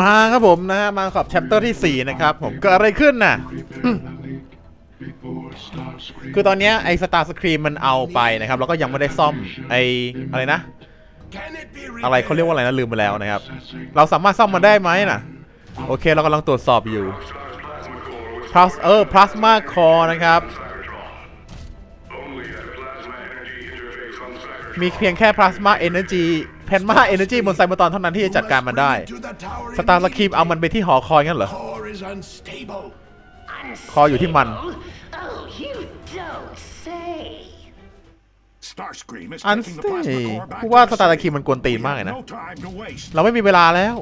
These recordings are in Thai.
มาครับผมนะฮะ มาขอบ chapter ที่ 4 นะครับ ผมเกิดอะไรขึ้นน่ะ คือตอนนี้ไอ้ Starscream มันเอาไปนะครับ แล้วก็ยังไม่ได้ซ่อมไอ้อะไรนะ อะไรเขาเรียกว่าอะไรนะ ลืมไปแล้วนะครับ เราสามารถซ่อมมันได้ไหมน่ะ โอเค เรากำลังตรวจสอบอยู่ plus เออ plasma core นะครับมีเพียงแค่ plasma energy plasma energy บนไซเบอร์ตอนเท่านั้นที่จะจัดการมันได้ To the tower สตาร์สครีมเอามันไปที่หอคอยงั้นเหรอ core is unstable. คออยู่ที่มัน Oh, you don't say. Starscream is อัน taking ส the เต plasma core back กูว่า to ส the ตาร์ส city. ครีมมันกวนตีน We มากเลย have นะ no time to waste. เราไม่มีเวลาแล้ว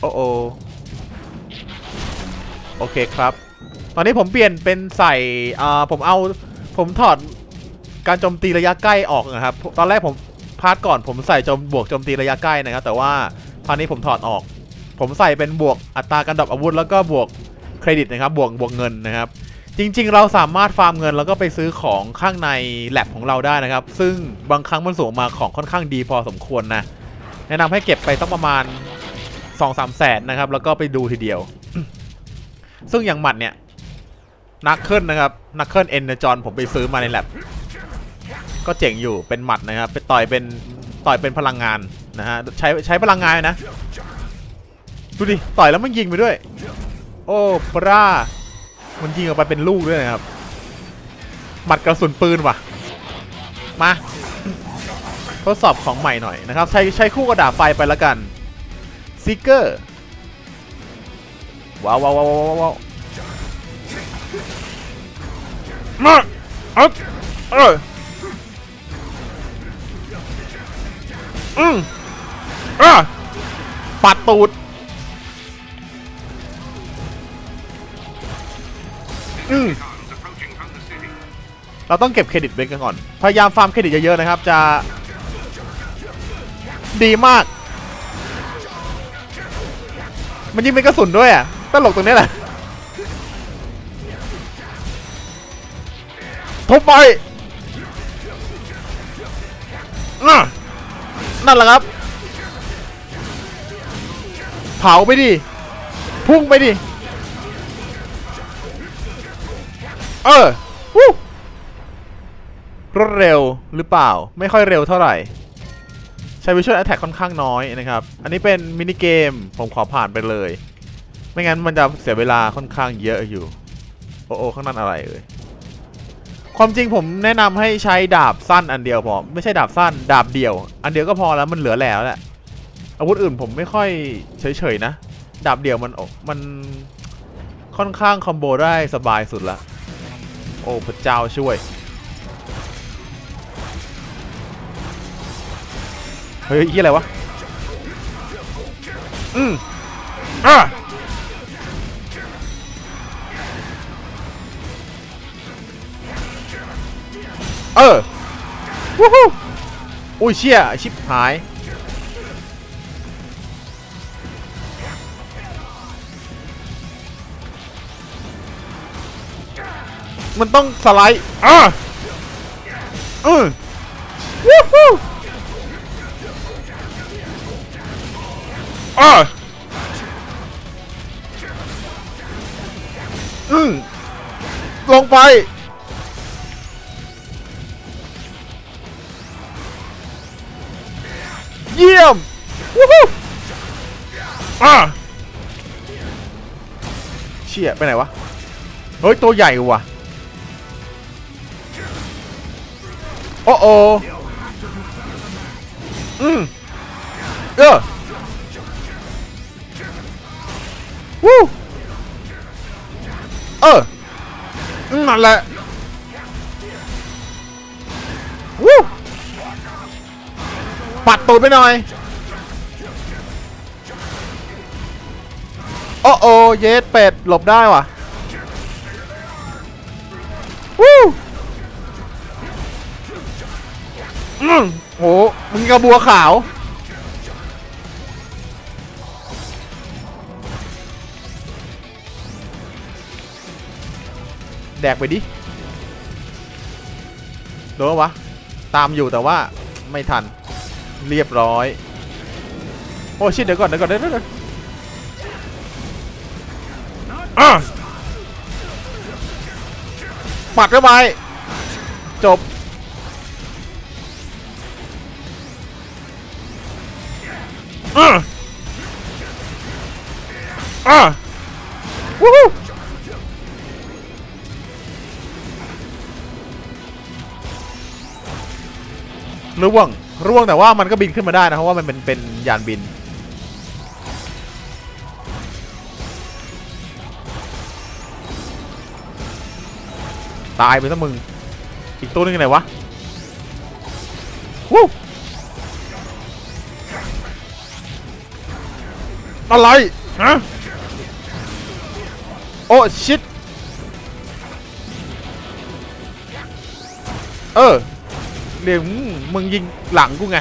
โอ้โอโอเคครับ ตอนนี้ผมเปลี่ยนเป็นใส่อ่าผมเอาผมถอดการโจมตีระยะใกล้ออกนะครับ ตอนแรกผม part ก่อนผมใส่โจมบวกโจมตีระยะใกล้นะครับ แต่ว่าตอนนี้ผมถอดออก ผมใส่เป็นบวกอัตราการ drop อาวุธ แล้วก็บวกเครดิตนะครับ บวกบวกเงินนะครับ จริง ๆ เราสามารถฟาร์มเงินแล้วก็ไปซื้อของข้างในแลบของเราได้นะครับ ซึ่งบางครั้งมันสูงมาของค่อนข้างดีพอสมควรนะ แนะนำให้เก็บไปสักประมาณ2 3แสนนะครับ แล้วก็ไปดูทีเดียว ซึ่งอย่างหมัดเนี่ย knuckle นะครับ knuckle Energon ผมไปซื้อมาในแลบ ก็เจ๋งอยู่เป็นหมัดนะครับไปต่อยเป็นต่อยเป็นพลังงานนะฮะใช้ใช้พลังงานนะดูดิต่อยแล้วมันยิงไปด้วย โอ้ปรามันยิงออกไปเป็นลูกด้วยนะครับหมัดกระสุนปืนว่ะ มาทดสอบของใหม่หน่อยนะครับ ใช้ใช้คู่กะดาบไฟไปแล้วกันซิกเกอร์ว้าวว้าวว้าวว้าวว้าวมาเออ อืมอะปัดตูด อืมเราต้องเก็บเครดิตไว้กันก่อน พยายามฟาร์มเครดิตเยอะๆนะครับ จะ ดีมาก มันยิงเป็นกระสุนด้วยอะตลกตรงนี้แหละทุบไปน่ะ นั่นแหละครับ เผาไปดิ พุ่งไปดิ เออวู้รวดเร็วหรือเปล่า ไม่ค่อยเร็วเท่าไหร่ ใช้ vehicle attack ค่อนข้างน้อยนะครับ อันนี้เป็น mini game ผมขอผ่านไปเลย ไม่งั้นมันจะเสียเวลาค่อนข้างเยอะอยู่ โอ้โอข้างนั้นอะไรเอ่ย ความจริงผมแนะนำให้ใช้ดาบสั้นอันเดียวพอไม่ใช่ดาบสั้นดาบเดียว อันเดียวก็พอแล้วมันเหลือแล้วแหละอาวุธอื่นผมไม่ค่อยเฉยๆนะ ดาบเดียวมันมันค่อนข้าง combo ได้สบายสุดละโอ้พระเจ้าช่วย เฮ้ยยี่อะไรวะ อืมอะ อุ้ยเชี่ยชิบหาย มันต้องสไลด์อะอือวู้ฮู้อะอืมลงไป เยี่ยมวู้ฮู้อะเชี่ยไปไหนวะ เฮ้ย ตัวใหญ่ว่ะ โอ้โออืมเออวู้เอออืมนั่นแหละวู้ ปัดตูดไปหน่อย โอ้โอเยสเป็ด หลบได้ว่ะวู้อืมโหมึงกระบัวขาว แดกไปดิ โดนวะ ตามอยู่แต่ว่าไม่ทัน เรียบร้อย โอ้ชิดเดี๋ยวก่อนเดี๋ยวก่อนเดี๋ยวก่อนเดี๋ยวอะปัดเข้าไปจบ อะอะวู้ฮู้ร่วง ร่วงแต่ว่ามันก็บินขึ้นมาได้นะเพราะว่ามันเป็นเป็นยานบิน ตายไปซะมึง อีกตัวนึงไหนวะวู้อะไรฮะโอ้ชิตเออเดี๋ยว มึงมึงยิงหลังกูไง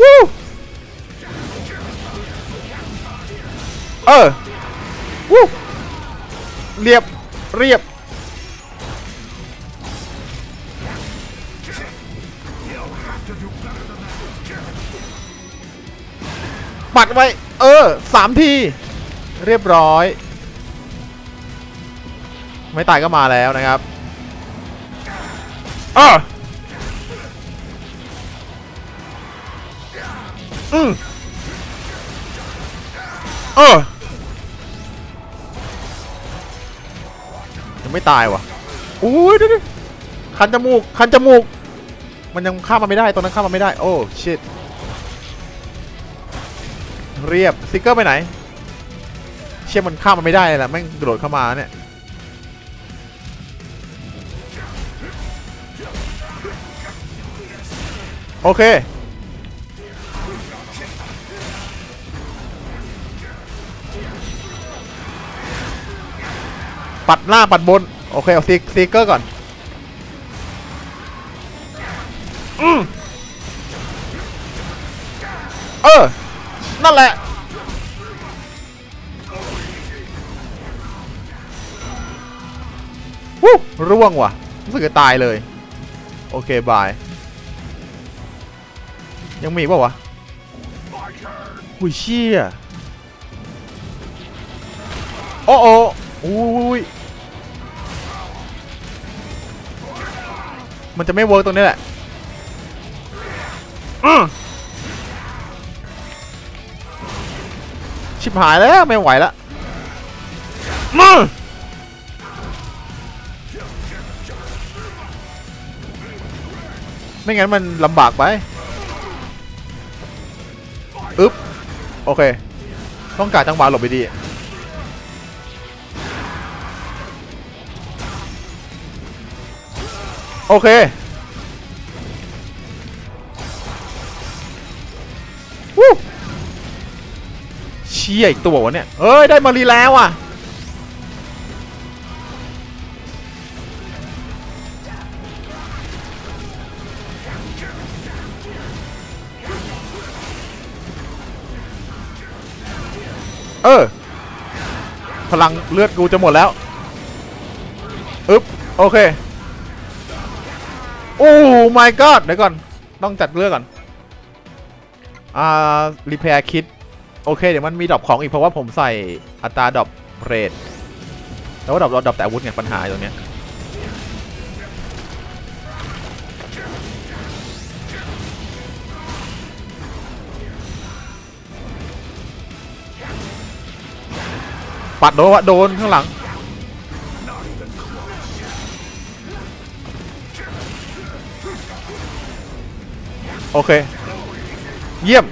วู้เออวู้เรียบเรียบปัดไว้ เออสามที เรียบร้อย ไม่ตายก็มาแล้วนะครับ อะอืมเออยังไม่ตายวะอุ้ยดี๋ยวๆคันจมูก คันจมูก มันยังข้ามมาไม่ได้ตรงนั้นข้ามมาไม่ได้ โอ้ชิตเรียบสติกเกอร์ไปไหน เชี่ยมันข้ามมันไม่ได้ลยแหละแม่งกระโดดเข้ามาเนี่ย โอเค ปัดหน้าปัดบน โอเค เอาสติกเกอร์ก่อน อืมเออ นั่นแหละ วู้ร่วงว่ะ รู้สึกจะตายเลย โอเค บาย ยังมีป่าวะหุยเชี่ยโอ้โอ้อุ้ยมันจะไม่เวิร์กตรงนี้แหละอือชิบหายแล้วไม่ไหวแล้วมาไม่งั้นมันลำบากไป โอเค ต้องการจังหวะหลบไปดีโอเควู้เชี่ยอีกตัววะเนี่ยเอ้ย ได้มารีแล้วอะ เออ พลังเลือดกูจะหมดแล้วอึ๊บโอเค โอ้ my god เดี๋ยวก่อน ต้องจัดเลือกก่อน อ่า repair kit โอเค เดี๋ยวมันมี drop ของอีก เพราะว่าผมใส่อัตรา drop rate แต่ว่า drop drop แต่อาวุธไงปัญหาตรงเนี้ย ปัดโดนวะโดนข้างหลังโอเค เยี่ยม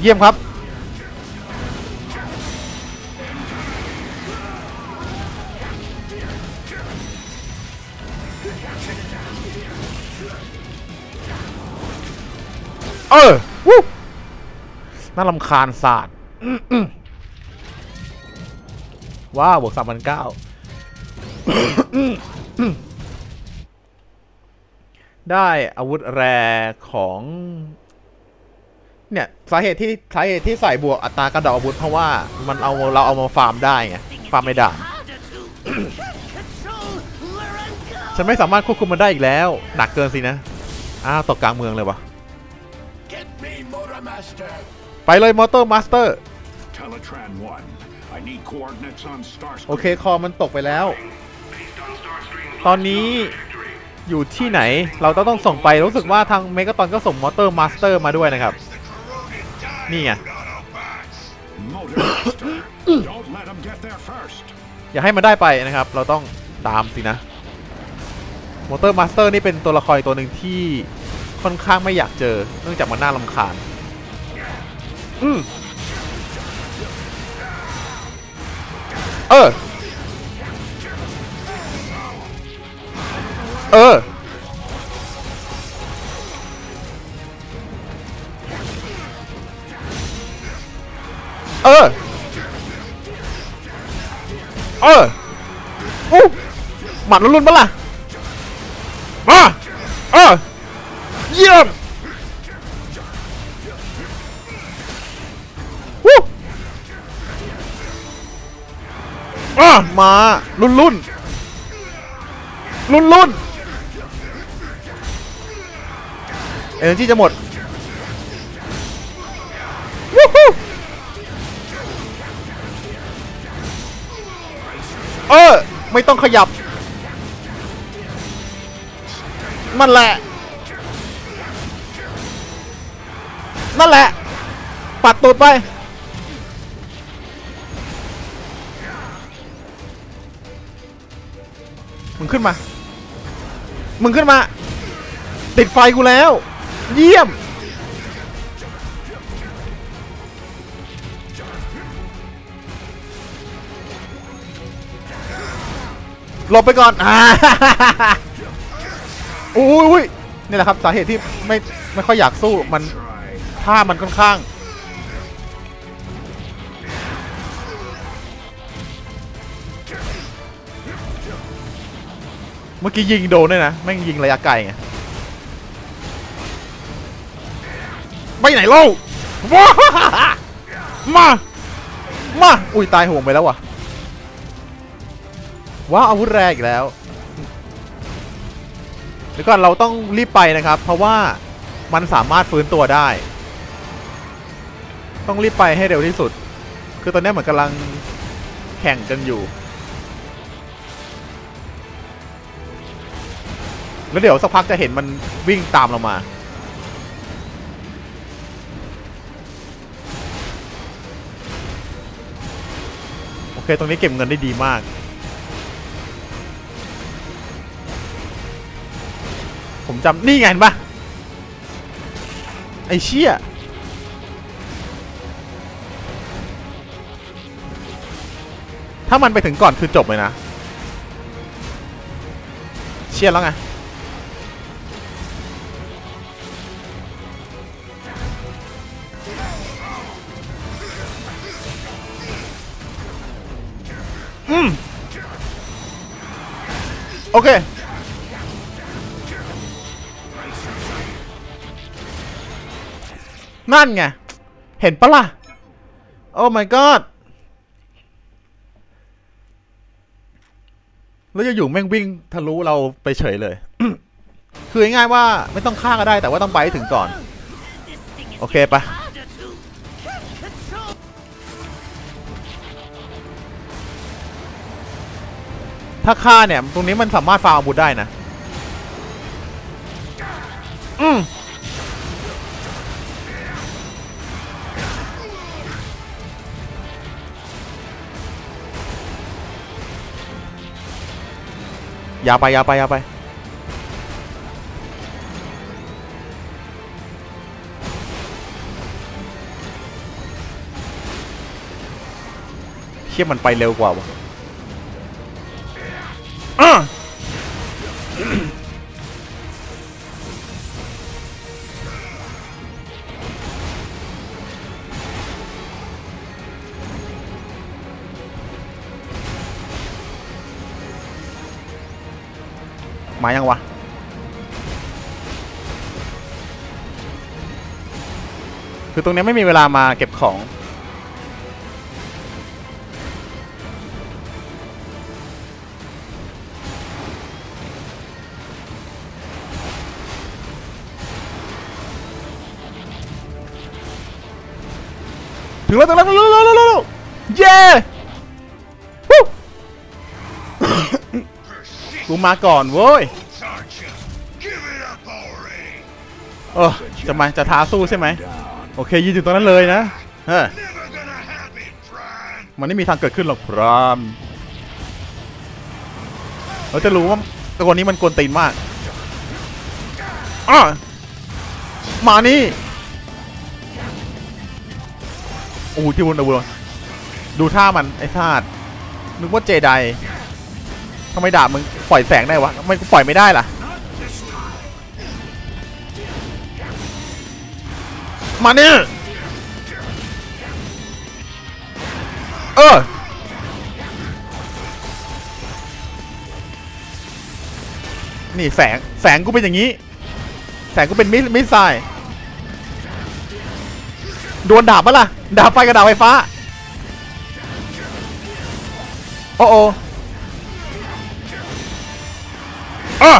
เยี่ยมครับ เออวู้ น่าลำคาญศาสตร์ว้าวบวกสามพันเก้าได้อาวุธแรของ เนี่ยสาเหตุที่สาเหตุที่ใส่บวกอัตรากระดอกอาวุธเพราะว่ามันเอาเราเอามาฟาร์มได้ไงฟาร์มไม่ได้ Harder to control ฉันไม่สามารถควบคุมมันได้อีกแล้ว หนักเกินสินะ อ้าวตกกลางเมืองเลยวะ Get me, Mora Master. ไปเลย Motor Master Teletran 1. I need coordinates on Starscream. โอเค core มันตกไปแล้ว ตอนนี้อยู่ที่ไหนเราต้องต้องส่งไปรู้สึกว่าทาง Megatron ก็ส่ง Motor Master มาด้วยนะครับ นี่ไง Motor Master. Don't let him get there first. อย่าให้มันได้ไปนะครับ เราต้องตามสินะ Motor Master นี่เป็นตัวละครอีกตัวหนึ่งที่ค่อนข้างไม่อยากเจอ เนื่องจากมันน่ารำคาญ อืมเออ เออ เออ เอออู้หมัดรุนๆปะล่ะ รุนรุนรุนรุนเอเนจีจะหมดวู้ฮู้เออ ไม่ต้องขยับนั่นแหละ นั่นแหละ ปัดตูดไป มึงขึ้นมา มึงขึ้นมา ติดไฟกูแล้ว เยี่ยม หลบไปก่อนอ่าอุ้ยอุ้ยนี่แหละครับสาเหตุที่ไม่ไม่ค่อยอยากสู้มันท่ามันค่อนข้าง เมื่อกี้ยิงโดนด้วยนะแม่งยิงระยะไกลไงไปไหนเล่าว้ามา มา อุ้ยตายห่วงไปแล้วว่ะ ว้าอาวุธแรงอีกแล้วเดี๋ยวก่อนเราต้องรีบไปนะครับ เพราะว่ามันสามารถฟื้นตัวได้ ต้องรีบไปให้เร็วที่สุด คือตอนนี้เหมือนกำลังแข่งกันอยู่ แล้วเดี๋ยวสักพักจะเห็นมันวิ่งตามเรามา โอเค ตรงนี้เก็บเงินได้ดีมาก ผมจำนี่ไงเห็นปะไอเชี่ยถ้ามันไปถึงก่อนคือจบเลยนะ เชี่ยแล้วไง โอเค นั่นไง เห็นปะล่ะ โอ้ my god แล้วจะอยู่แม่งวิ่งทะลุเราไปเฉยเลย คือง่ายๆว่าไม่ต้องฆ่าก็ได้แต่ว่าต้องไปให้ถึงก่อน โอเคปะ ถ้าฆ่าเนี่ย ตรงนี้มันสามารถฟาร์มอาวุธได้นะ อืมอย่าไปอย่าไปอย่าไป เชี่ยมันไปเร็วกว่าวะือตรงนี้ไม่มีเวลามาเก็บของ ถึงแล้วถึงแล้วแล้วแล้วแล้วเย้กูมาก่อนเว้ยเออจะมาจะท้าสู้ใช่ไหม โอเคยืนอยู่ตรงนั้นเลยนะเฮ้ย Never gonna happen, Prime. มันไม่มีทางเกิดขึ้นหรอกพรามเราจะรู้ว่าตัวนี้มันกวนตีนมากอะมานี่โอ้โหที่บุญอาวุธดูท่ามันไอ้ธาตุนึกว่าเจไดทำไมดาบมึงปล่อยแสงได้วะทำไมกูปล่อยไม่ได้ล่ะ มานี่เออนี่แสงแสงกูเป็นอย่างนี้ แสงกูเป็นมิสมิสไซล์โดนดาบปะล่ะ ดาบไฟกับดาบไฟฟ้า โอ้โออะ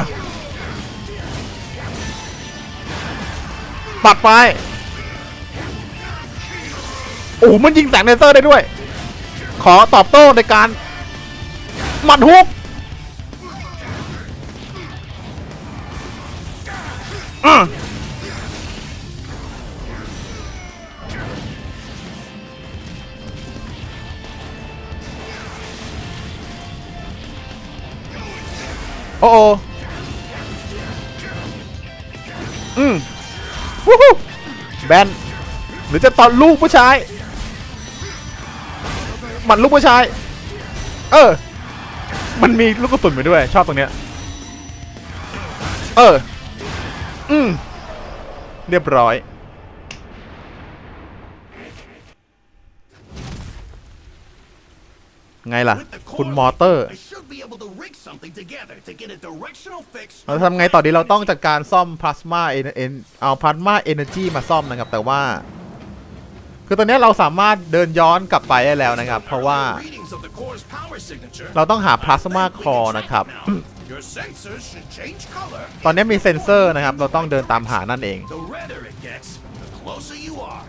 ปัดไป โอ้โหมันยิงแสงเลเซอร์ได้ด้วย ขอตอบโต้ในการหมัดฮุกอะโอ้โออืมวู้ฮู้แบนหรือจะตอนลูกผู้ชาย มันลูกผู้ชาย เออ มันมีลูกกระสุนไปด้วย ชอบตรงเนี้ย เออ อืมเรียบร้อย ไงล่ะ With the คุณ core มอเตอร์ I should be able to rig something together to get a directional fix. เราทำไงต่อดีเราต้องจัดการซ่อมพลาสมาเอ็นเอาพลาสมาเอเนจีมาซ่อมนะครับ แต่ว่า คือตอนนี้เราสามารถเดินย้อนกลับไปได้แล้วนะครับ เพราะว่า Readings of the core's power signature. เราต้องหาพลาส I มา think we คอ can check นะครับ it now. Your sensors should change color. ตอนนี้มีเซ็นเซอร์นะครับ เราต้องเดินตามหานั่นเอง The redder it gets, the closer you are.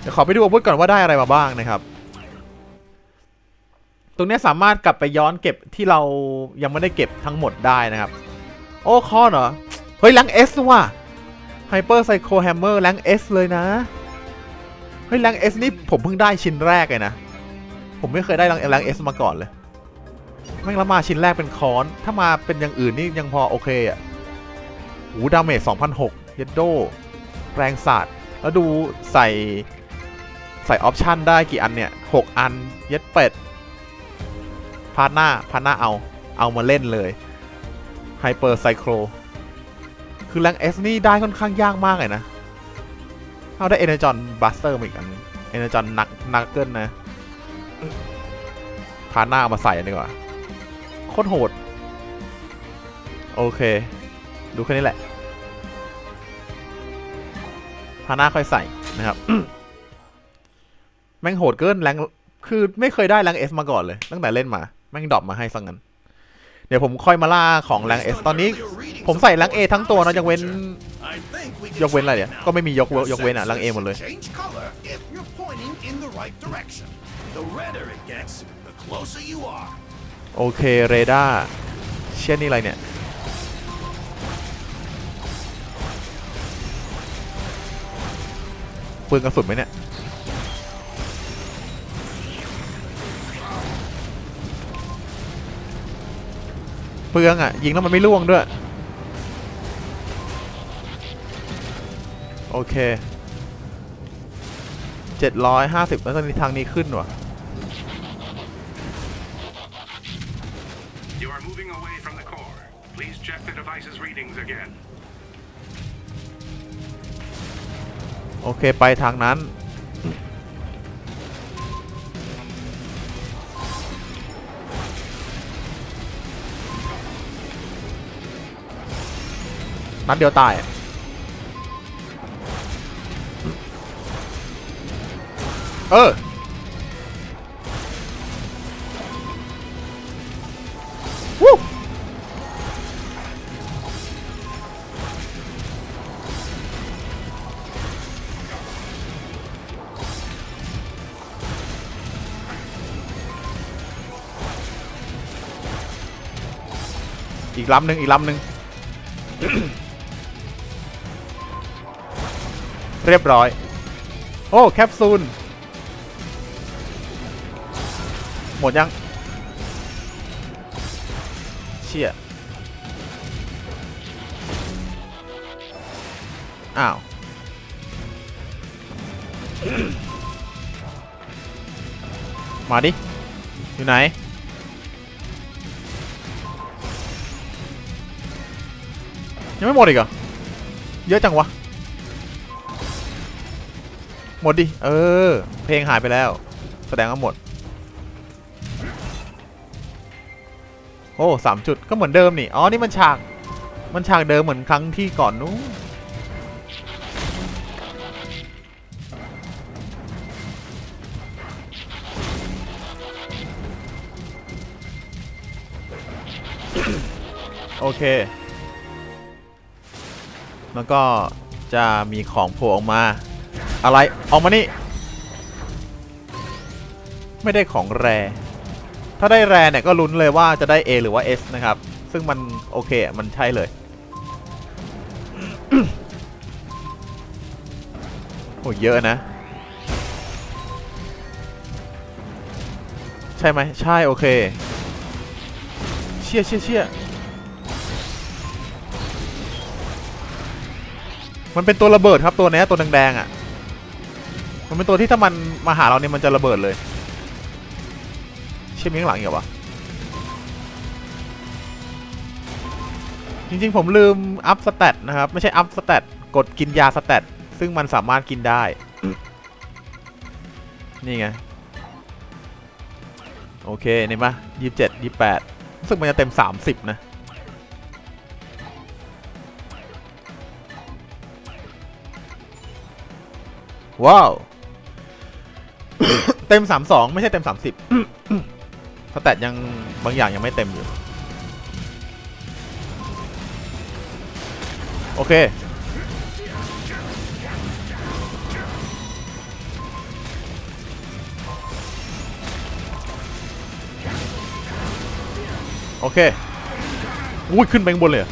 เดี๋ยวขอไปดูอาวุธก่อนว่าได้อะไรมาบ้างนะครับ ตรงเนี้ยสามารถกลับไปย้อนเก็บที่เรายังไม่ได้เก็บทั้งหมดได้นะครับ โอ้ค้อนเหรอ เฮ้ย rank S ว่ะ Hyper Psycho Hammer rank S เลยนะ เฮ้ย rank S นี่ผมเพิ่งได้ชิ้นแรกเลยนะ ผมไม่เคยได้ rank rank S มาก่อนเลยแม่งแล้วมาชิ้นแรกเป็นค้อน ถ้ามาเป็นอย่างอื่นนี่ยังพอโอเคอะหูดาเมจ2006เยดโด แรงศาสตร์แล้วดูใส่ใส่ออปชันได้กี่อันเนี่ย6อัน เย็ดเป็ดพาร์หน้าพาร์หน้าเอาเอามาเล่นเลยไฮเปอร์ไซโครคือแรงเอสนี่ได้ค่อนข้างยากมากเลยนะ เอาได้เอเนจอนบัสเตอร์มาอีกอันเอเนจอนนักนักเกิลนะพาหน้าเอามาใส่ดีกว่าโคตรโหด โอเค ดูแค่นี้แหละพาหน้าค่อยใส่นะครับ แม่งโหดเกินแรงคือไม่เคยได้ rank S มาก่อนเลย ตั้งแต่เล่นมา แม่ง drop มาให้ซะงั้น เดี๋ยวผมค่อยมาล่าของ rank S ตอนนี้ผมใส่ rank A ทั้งตัวนะยกเว้น I think we can ยกเว้นอะไร check เนี่ย it now. ก็ไม่มียกเว้น Your ยกเว้นอะ rank A sensors หมดเลย Change color if you're pointing in the right direction. The redder it gets, the closer you are. โอเคเรดาร์เช่นนี่อะไรเนี่ยปืนกระสุนไหมเนี่ย เปลืองอะ ยิงแล้วมันไม่ร่วงด้วย โอเค750แล้วตอนนี้ทางนี้ขึ้นว่ะ You are moving away from the core. Please check the device's readings again. โอเค ไปทางนั้น นัดเดียวตายเออวู้อีกลำหนึ่งอีกลำหนึ่ง เรียบร้อย โอ้แคปซูล หมดยัง เชี่ย อ้าว มาดิ อยู่ไหนยังไม่หมดอีกเหรอ เยอะจังวะ มดดิ เออ เพลงหายไปแล้ว แสดงว่าหมด โอ้สามจุดก็เหมือนเดิมนี่ อ๋อ นี่มันฉาก มันฉากเดิมเหมือนครั้งที่ก่อนนู้นโอเค แล้วก็จะมีของโผล่ออกมา อะไรออกมานี่ ไม่ได้ของแร ถ้าได้แรเนี่ยก็ลุ้นเลยว่าจะได้ A หรือว่า S นะครับ ซึ่งมันโอเคมันใช่เลยโอ้เยอะนะ ใช่ไหมใช่โอเค เชี่ยเชี่ยเชี่ยมันเป็นตัวระเบิดครับตัวนี้ตัวแดงๆอะ มันเป็นตัวที่ถ้ามันมาหาเราเนี่ยมันจะระเบิดเลย เชี่ยมีข้างหลังอีกเหรอวะจริงๆ ผมลืม up stat นะครับ ไม่ใช่ up stat กดกินยา stat ซึ่งมันสามารถกินได้ นี่ไง โอเคนี่ปะยี่สิบเจ็ดยี่แปดรู้สึกมันจะเต็มสามสิบนะ ว้าว เต็มสามสองไม่ใช่เต็มสามสิบสแตทยังบางอย่างยังไม่เต็มอยู่ โอเค โอเค อุ้ย ขึ้นไปข้างบนเลย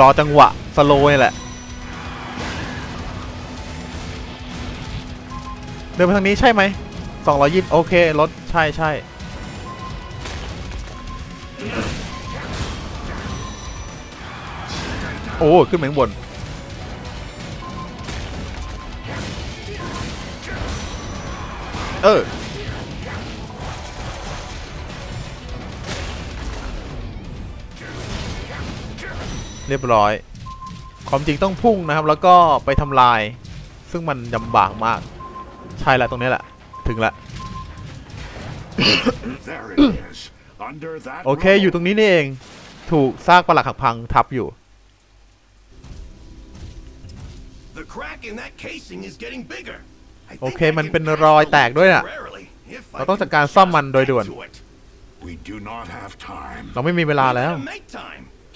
รอจังหวะ สโลว์นี่แหละ เดินไปทางนี้ใช่ไหม220โอเครถใช่ใช่โอ้ ขึ้นไปข้างบน เออ เรียบร้อย ความจริงต้องพุ่งนะครับ แล้วก็ไปทำลาย ซึ่งมันลำบากมาก ใช่แล้วตรงนี้แหละ ถึงละ There it is. Under that โอเค อยู่ตรงนี้นี่เอง ถูกซากปลักหักพังทับอยู่ The crack in that casing is getting bigger. I โอ think เค I มัน can เป็น patch รอย the แตก leak ด้วยน่ะ temporarily if I เราต้อง can จัดการซ่อมมัน just โดยด่วน get to it. We do not have time. เราไม่มีเวลาแล้ว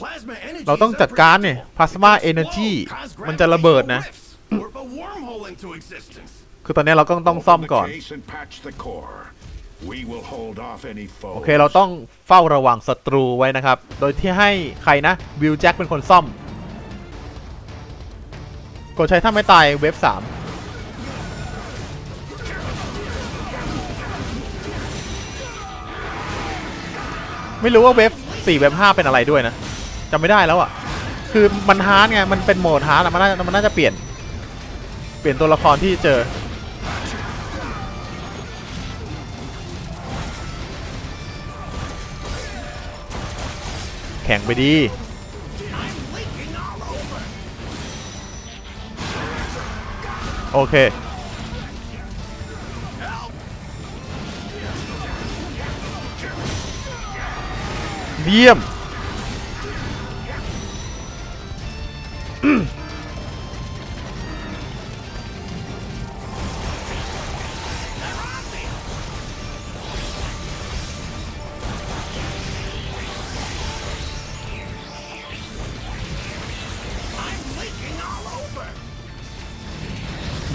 We gotta make time. Plasma energy เราต้อง is จัดการเนี่ย unpredictable. Plasma It can Energy explode, cause มันจะระเบิดนะ gravitational rifts, warp a wormhole into existence. คือตอนนี้เราก็ต้องซ่อม Open ก่อน the case and patch the core. We will hold off any foes. โอเค เราต้องเฝ้าระวังศัตรูไว้นะครับ โดยที่ให้ใครนะ Wheeljack เป็นคนซ่อม กดใช้ ultimate wave สามไม่รู้ว่า wave 4 wave 5เป็นอะไรด้วยนะ จำไม่ได้แล้วอะ่ะ คือมัน hard ไง มันเป็นโหมด hard อะมันน่ามันน่าจะเปลี่ยน เปลี่ยนตัวละครที่เจอ แข่งไปดีโอเค เยี่ยม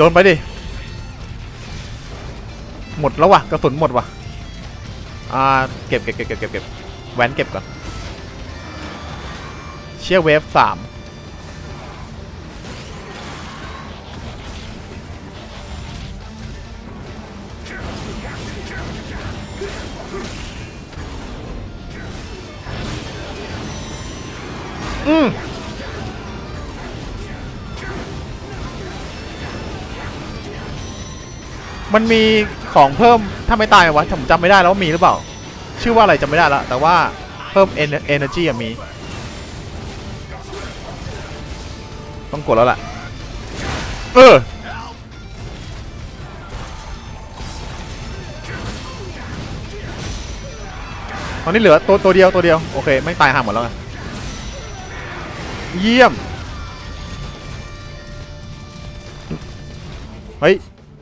ดนไปดิ หมดแล้ววะกระสุนหมดวะอ่าเก็บเก็บเก็บเก็บเก็บเก็บแหวนเก็บก่อน เชี่ยเวฟสาม มันมีของเพิ่มถ้าไม่ตายวะผมจำไม่ได้แล้วว่ามีหรือเปล่า ชื่อว่าอะไรจำไม่ได้แล้วแต่ว่าเพิ่ม en- energy อะมี ต้องกดแล้วล่ะ เออตอนนี้เหลือตัวตัวเดียวตัวเดียว โอเค ไม่ตายห่างหมดแล้วไงเยี่ยม เฮ้ย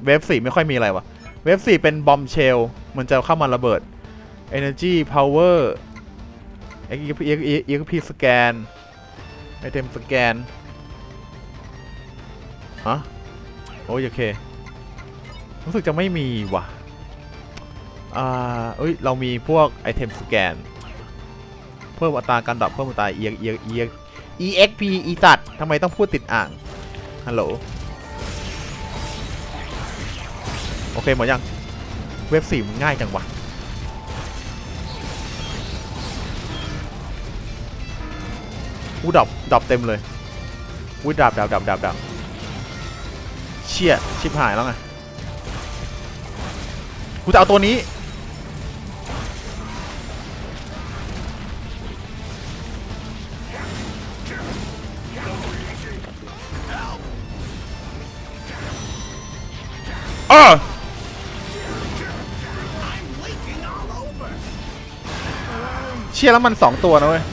เวฟสี่ไม่ค่อยมีอะไรวะเวฟสี่เป็นบอมเชล มันจะเข้ามาระเบิด Energy Power EXP EXP Scan Item Scan ฮะโอ้ยโอเค รู้สึกจะไม่มีว่ะ อ่าเอ้ย เรามีพวกไอเทมสแกน เพิ่มอัตราการดับเพิ่มอัตรา EX EX EX EXP อีสัตว์ทำไมต้องพูดติดอ่าง ฮัลโหล โอเคหมดยัง เว็บสี่มันง่ายจังวะอู้ดับดับเต็มเลยอู้ดับดับดับดับดับเชี่ยชิบหายแล้วไงกูจะเอาตัวนี้เชี่ยแล้วมันสองตัวนะเว้ย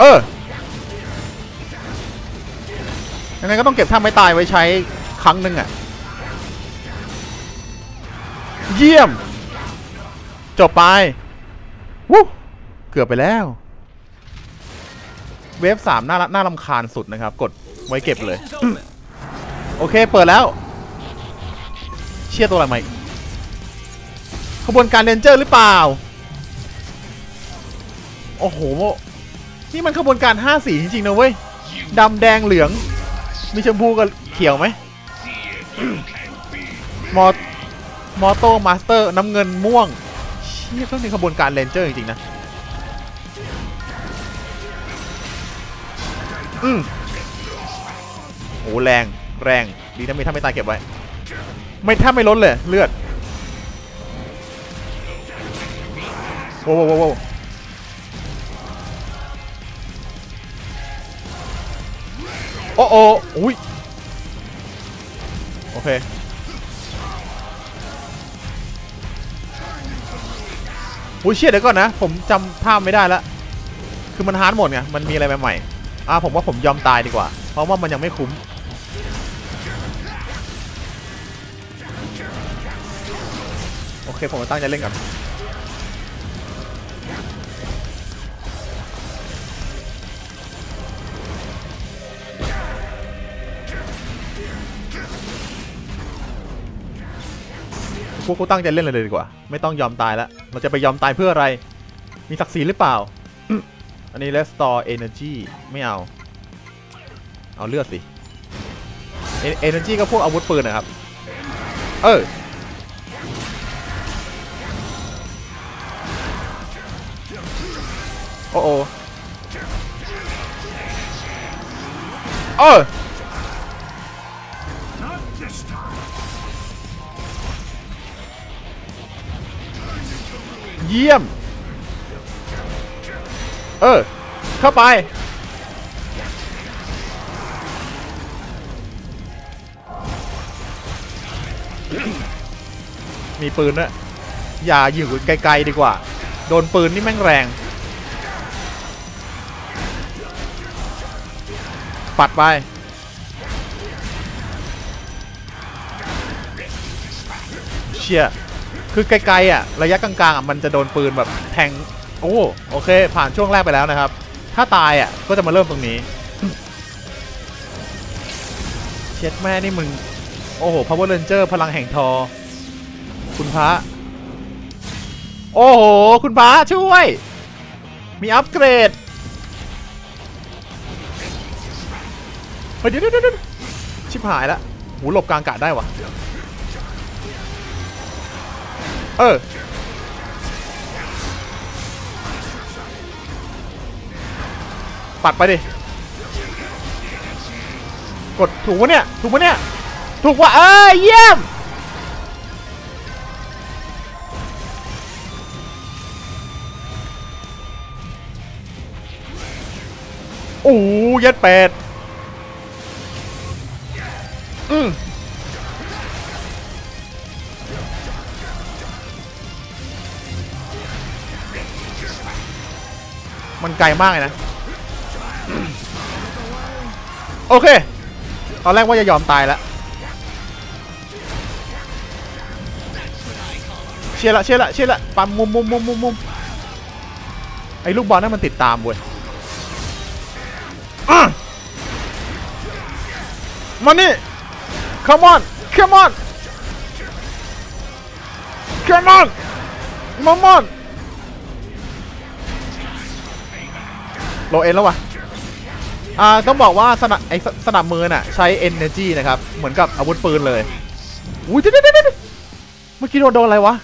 เออยังไงก็ต้องเก็บท่าไม่ตายไว้ใช้ครั้งหนึ่งอะ่ะ เยี่ยม จบไปวู้เกือบไปแล้ว เวฟสามน่ารักน่ารำคาญสุดนะครับ กดไว้เก็บเลย โอเค เปิดแล้ว เชี่ยตัวอะไรมาอีกขบวนการเรนเจอร์หรือเปล่า โอ้โห นี่มันขบวนการ5สีจริงๆนะเว้ยดำแดงเหลือง มีชมพูกับเขียวไหมมอ Motormaster น้ำเงินม่วงเชี่ยต้องเป็นขบวนการ ranger จริงๆนะ อืมโอ้แรง แรงดีนะมี ultimate เก็บไว้ ไม่ถ้าไม่ลดเลยเลือดโว้วโว้วโว้วโอ้โอ้อุ้ยโอเคอุ้ยเชี่ยเดี๋ยวก่อนนะ ผมจำท่าไม่ได้แล้วคือมันฮาร์ดหมดไงมันมีอะไรใหม่ๆอ่าผมว่าผมยอมตายดีกว่า เพราะว่ามันยังไม่คุ้ม เคผมจะตั้งใจเล่นก่อนพวกกูตั้งใจเล่นเลยเลยดีกว่า ไม่ต้องยอมตายแล้ว เราจะไปยอมตายเพื่ออะไร มีศักดิ์ศรีหรือเปล่า อันนี้ restore energy ไม่เอา เอาเลือดสิ energy ก็พวกอาวุธปืนนะครับ เออ อ้โอเออเยี่ยม เออ เข้าไป มีปืนด้วยอย่าอยู่ไกลๆดีกว่า โดนปืนนี่แม่งแรง ปัดไป เชี่ย คือไกลๆอะ ระยะกลางๆอะมันจะโดนปืนแบบแทง โอ้ โอเค ผ่านช่วงแรกไปแล้วนะครับ ถ้าตายอะ ก็จะมาเริ่มตรงนี้ เช็ดแม่นี่มึง โอ้โห Power Ranger พลังแห่งทอ คุณพระ โอ้โห คุณพระช่วย มีอัปเกรด เฮ้ยเดี๋ยวเดี๋ยวชิบหายแล้วหูหลบกลางกาศได้วะเออปัดไปดิ กดถูกวะเนี่ย ถูกวะเนี่ย ถูกวะเอ้ยเยี่ยม โอ้ยยัดเป็ด อืมมันไกลมากเลยนะ โอเค ตอนแรกว่าจะยอมตายแล้ว เชียร์ละเชียร์ละเชียร์ละปั๊มมุมมุมมุมมุมมุมไอ้ลูกบอลนั่นมันติดตามเว้ยมานี่ come on come on come on มามอนโลเอ็นแล้ววะอ่าต้องบอกว่าสนับไอสสนับมือน่ะใช้ energy นะครับ เหมือนกับอาวุธปืนเลยอุ้ยเดี๋ยวเดี๋ยวเดี๋ยวเมื่อกี้โดนโดนอะไรวะ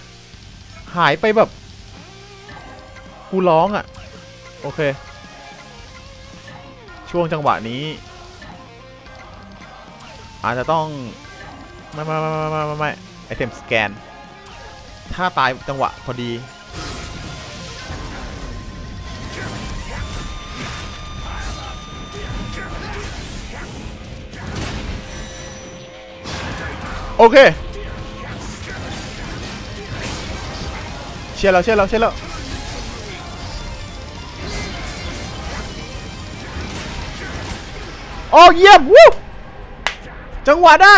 หายไปแบบกูร้องอะ โอเค ช่วงจังหวะนี้ อาจจะต้องไม่ไม่ไม่ไม่ไม่ไม่ไอเทมสแกน ถ้าตายจังหวะพอดี โอเค เชียร์เราเชียร์เราเชียร์เราโอ้เยี่ยมวู้ จังหวะได้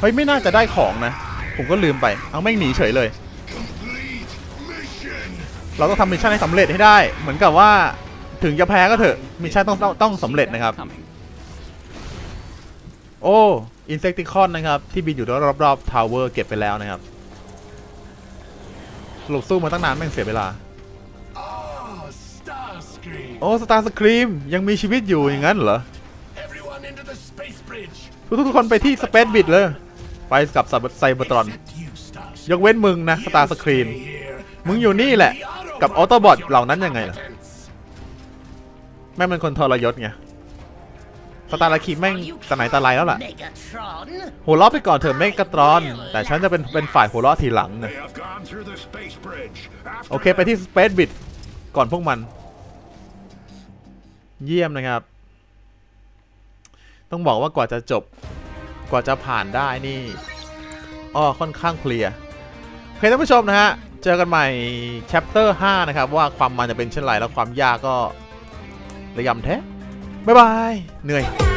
เฮ้ย ไม่น่าจะได้ของนะ ผมก็ลืมไป เอาแม่งหนีเฉยเลย เราต้องทำ mission ให้สำเร็จให้ได้ เหมือนกับว่าถึงจะแพ้ก็เถอะ mission ต้องต้องต้องสำเร็จนะครับ โอ้ Insecticon นะครับ ที่บินอยู่รอบๆ tower เก็บไปแล้วนะครับสรุปสู้มาตั้งนานแม่งเสียเวลา โอ้ Starscream ยังมีชีวิตอยู่อย่างนั้นเหรอ Everyone into the space bridge! ทุกๆคนไปที่ space bridge เลย ไปกับCybertron Except you, Starscream. ยกเว้นมึงนะ Starscream Stay here มึงอยู่นี่แหละ กับ Autobot เหล่านั้นยังไงล่ะ แม่งเป็นคนทรยศไง Starscream แม่งตะไหนตะไรแล้วล่ะ Megatron? หัวเราะไปก่อนเถอะ Megatron แต่ฉันจะเป็นเป็นฝ่ายหัวเราะทีหลังนะ They have gone through the space bridge. After โอเคไปที่ space bridge ก่อนพวกมัน เยี่ยมนะครับ ต้องบอกว่ากว่าจะจบกว่าจะผ่านได้นี่อ้อค่อนข้างเคลียร์โอเคท่านผู้ชมนะฮะ เจอกันใหม่ chapter 5นะครับ ว่าความมันจะเป็นเช่นไรแล้วความยากก็ระยำแท้ บ๊ายบาย เหนื่อย